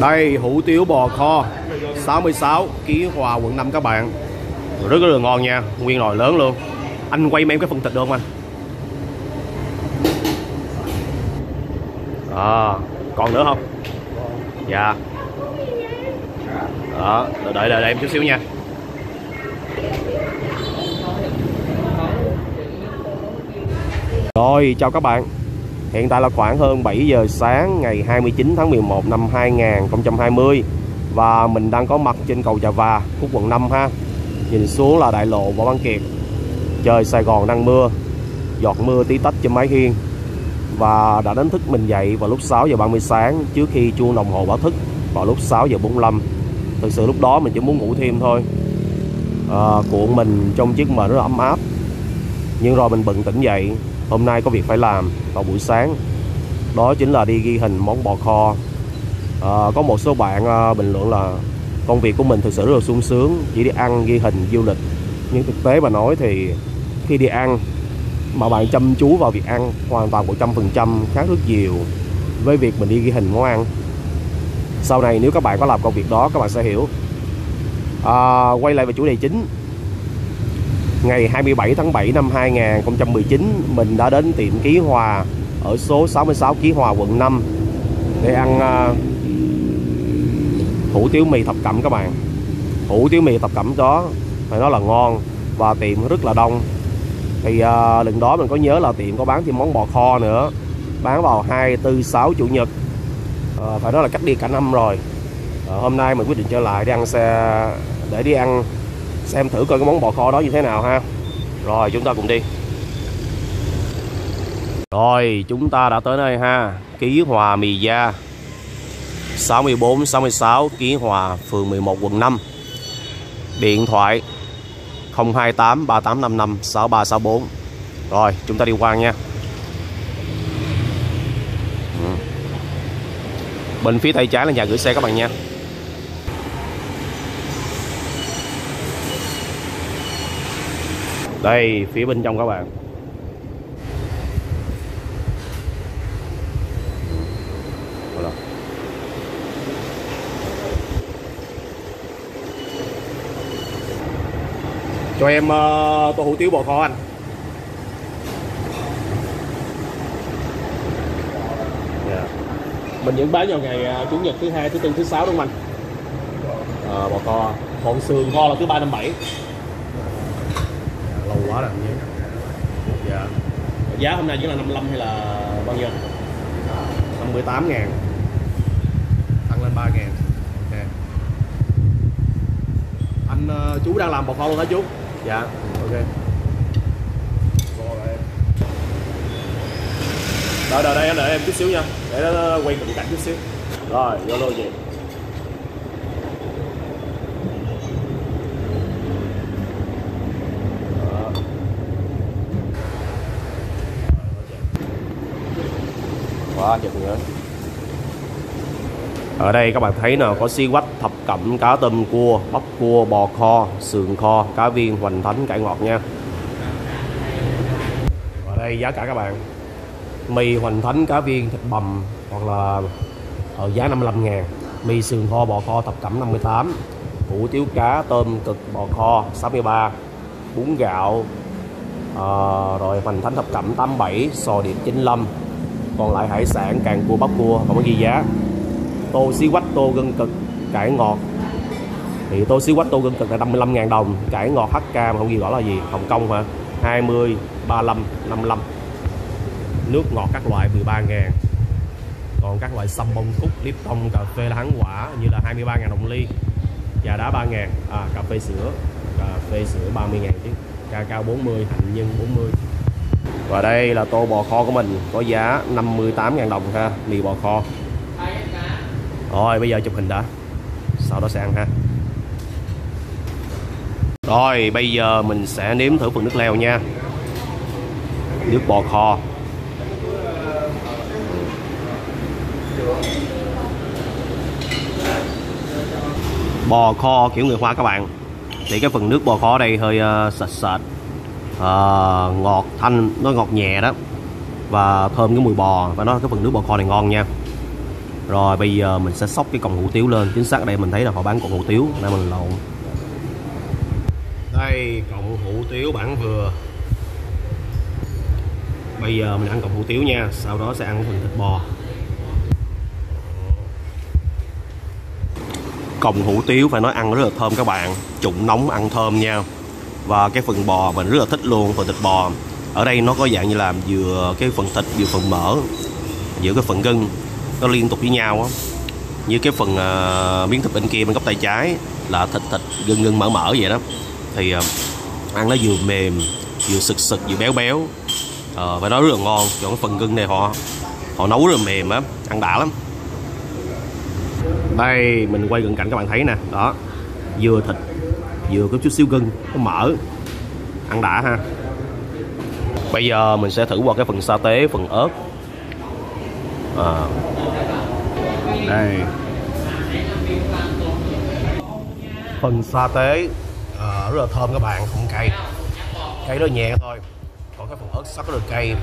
Đây hủ tiếu bò kho 66 ký Hòa quận 5 các bạn. Rất là ngon nha Nguyên nồi lớn luôn. Anh quay em cái phần thịt được không anh? À, Còn nữa không? Dạ. Đó Đợi đợi, đợi em chút xíu nha. Rồi chào các bạn. Hiện tại là khoảng hơn 7 giờ sáng ngày 29 tháng 11 năm 2020 Và mình đang có mặt trên cầu Trà Và, khúc quận 5 ha. Nhìn xuống là đại lộ Võ Văn Kiệt. Trời Sài Gòn đang mưa Giọt mưa tí tách trên mái hiên. Và đã đánh thức mình dậy vào lúc 6 giờ 30 sáng Trước khi chuông đồng hồ báo thức vào lúc 6 giờ 45 Thực sự lúc đó mình chỉ muốn ngủ thêm thôi. À, Cuộn mình trong chiếc mền rất là ấm áp. Nhưng rồi mình bừng tỉnh dậy hôm nay có việc phải làm vào buổi sáng. Đó chính là đi ghi hình món bò kho. À, có một số bạn à, bình luận là công việc của mình thực sự rất là sung sướng chỉ đi ăn ghi hình du lịch. Nhưng thực tế mà nói thì khi đi ăn mà bạn chăm chú vào việc ăn hoàn toàn 100% khác rất nhiều với việc mình đi ghi hình món ăn. Sau này nếu các bạn có làm công việc đó các bạn sẽ hiểu. À, quay lại về chủ đề chính ngày 27 tháng 7 năm 2019 mình đã đến tiệm Ký Hòa ở số 66 Ký Hòa quận 5 để ăn uh, hủ tiếu mì thập cẩm các bạn. Hủ tiếu mì thập cẩm đó phải nói là ngon và tiệm rất là đông. Thì uh, lần đó mình có nhớ là tiệm có bán thêm món bò kho nữa bán vào 2, 4, 6 chủ nhật. Uh, phải nói là cách đi cả năm rồi. Uh, hôm nay mình quyết định trở lại đi ăn xe để đi ăn xem thử coi cái món bò kho đó như thế nào ha. Rồi, chúng ta cùng đi. Rồi, chúng ta đã tới đây ha. Ký Hòa Mì Gia. 64 66 Ký Hòa phường 11 quận 5 Điện thoại 028 3855 6364 Rồi, chúng ta đi qua nha. Ừ. Bên phía tay trái là nhà gửi xe các bạn nha. Đây phía bên trong các bạn. Cho em uh, tô hủ tiếu bò kho anh. Yeah. Dạ. mình vẫn bán vào ngày uh, chủ nhật thứ hai thứ tư thứ sáu đúng không anh? À, bò kho. Còn sườn kho là thứ ba năm bảy quá rồi nhé dạ. Giá hôm nay chỉ là 55 hay là bao nhiêu? 58 ngàn. Tăng lên 3 ngàn. Ok anh uh, chú đang làm bột không hả chú. Dạ. Ok. Đợi đợi đây em đợi em chút xíu nha. Để nó quay cận cảnh chút xíu. Rồi vô luôn chị quá chừng nữa ở đây các bạn thấy nè có xi quách thập cẩm cá tôm cua bắp cua bò kho sườn kho cá viên hoành thánh cải ngọt nha. Ở đây giá cả các bạn mì hoành thánh cá viên thịt bằm hoặc là ở giá 55 ngàn. Mì sườn kho bò kho thập cẩm 58 hủ tiếu cá tôm cực bò kho 63 bún gạo à, rồi hoành thánh thập cẩm 87 sò điệp 95 còn lại hải sản càng cua bắp cua không có ghi giá. Tô xí quách tô gân cực cải ngọt. Thì tô xí quách tô gân cực là 55.000 đồng cải ngọt HK mà không ghi rõ là gì. Hồng Kông hả? 20 35 55 nước ngọt các loại 13.000 còn các loại sâm bông cúc Lipton cà phê là hán quả như là 23.000 đồng ly. Trà đá 3.000 à, cà phê sữa. Cà phê sữa 30.000 chứ. Ca cao 40 hạnh nhân 40 và đây là tô bò kho của mình có giá 58.000 đồng ha mì bò kho. Rồi bây giờ chụp hình đã. Sau đó sẽ ăn ha. Rồi bây giờ mình sẽ nếm thử phần nước leo nha. Nước bò kho. Bò kho kiểu người hoa các bạn. Thì cái phần nước bò kho đây hơi uh, sệt sệt uh, ngọt thanh nó ngọt nhẹ đó. Và thơm cái mùi bò và nó cái phần nước bò kho này ngon nha. Rồi bây giờ mình sẽ sóc cái cọng hủ tiếu lên. Chính xác ở đây mình thấy là họ bán cọng hủ tiếu nên mình lộn. Đây cọng hủ tiếu bản vừa. Bây giờ mình ăn cọng hủ tiếu nha sau đó sẽ ăn phần thịt bò. Cọng hủ tiếu phải nói ăn rất là thơm các bạn. Trụng nóng ăn thơm nha và cái phần bò mình rất là thích luôn phần thịt bò. Ở đây nó có dạng như làm vừa cái phần thịt vừa phần mỡ giữa cái phần gân nó liên tục với nhau á. Như cái phần uh, miếng thịt bên kia bên góc tay trái là thịt thịt gân gân mỡ mỡ vậy đó. Thì uh, ăn nó vừa mềm vừa sực sực vừa béo béo. Uh, và nó rất là ngon còn cái phần gân này họ họ nấu rất là mềm á ăn đã lắm. Đây mình quay gần cảnh các bạn thấy nè. Đó vừa thịt vừa có chút xíu gân có mỡ. Ăn đã ha. Bây giờ mình sẽ thử qua cái phần sa tế phần ớt. À. đây. Phần sa tế à, rất là thơm các bạn không cay. Cay rất nhẹ thôi. Còn cái phần ớt sắc rất là cay.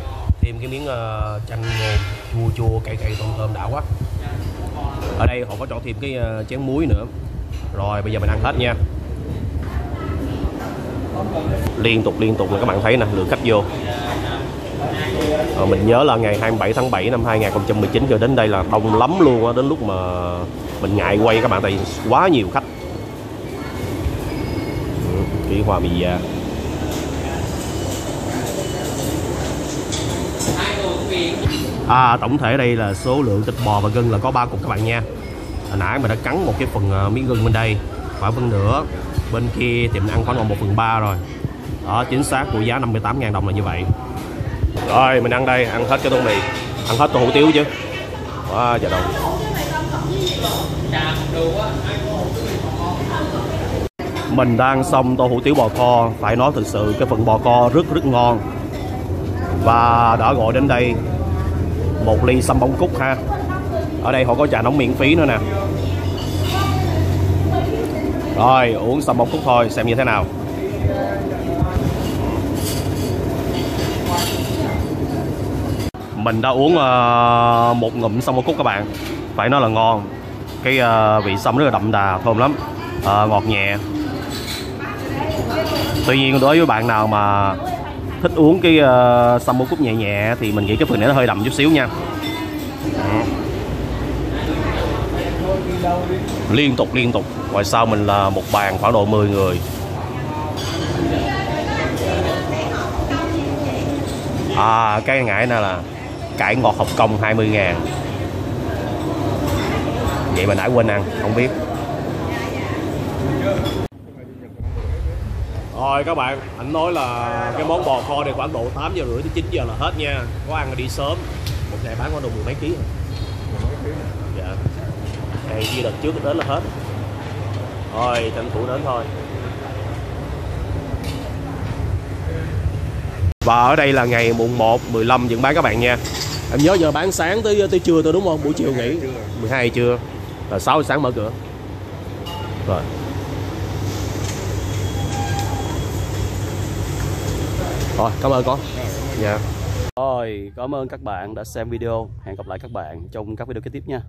Thêm cái miếng uh, chanh ngô chua chua cay cay thơm thơm đã quá. Ở đây họ có cho thêm cái uh, chén muối nữa. Rồi bây giờ mình ăn hết nha liên tục liên tục là các bạn thấy nè lượng khách vô. À, mình nhớ là ngày 27 tháng 7 năm 2019 rồi đến đây là đông lắm luôn á đến lúc mà mình ngại quay các bạn tại quá nhiều khách. Ừ, Kỹ hòa mì da À tổng thể đây là số lượng thịt bò và gân là có ba cục các bạn nha. Hồi nãy mình đã cắn một cái phần ờ, miếng gân bên đây. Và phân nữa Bên kia tiệm ăn khoảng còn 1 phần 3 rồi. Đó, chính xác của giá 58.000 đồng là như vậy. Rồi, mình ăn đây, Ăn hết cái tô mì. Ăn hết tô hủ tiếu chứ. Quá trời đông. Mình đang xong tô hủ tiếu bò kho. Phải nói thực sự, cái phần bò kho rất rất ngon. Và đã gọi đến đây một ly sâm bông cúc ha. Ở đây họ có trà nóng miễn phí nữa nè rồi uống xong một cúc thôi xem như thế nào. Mình đã uống uh, một ngụm xong một cúc các bạn. Phải nói là ngon. Cái uh, vị sâm rất là đậm đà thơm lắm. Uh, ngọt nhẹ. Tuy nhiên đối với bạn nào mà thích uống cái uh, sâm cúc nhẹ nhẹ thì mình nghĩ cái phần này nó hơi đậm chút xíu nha. Liên tục liên tục. Ngoài sau mình là một bàn khoảng độ 10 người. À cái ngải này là cải ngọt Hồng Kông 20 ngàn. Vậy mà nãy quên ăn không biết. Rồi các bạn, anh nói là cái món bò kho này khoảng độ 8 giờ rưỡi tới 9 giờ là hết nha. Có ăn đi sớm. Một ngày bán khoảng độ mười mấy ký. Dạ này như đợt trước đến là hết Rồi, tranh thủ đến thôi Và ở đây là ngày mùng 1, 15 vẫn bán các bạn nha Em nhớ giờ bán sáng tới tới trưa thôi đúng không? Buổi chiều nghỉ 12 trưa Rồi 6 giờ sáng mở cửa Rồi Rồi, cảm ơn con. Dạ. Rồi, cảm ơn các bạn đã xem video. Hẹn gặp lại các bạn trong các video kế tiếp nha.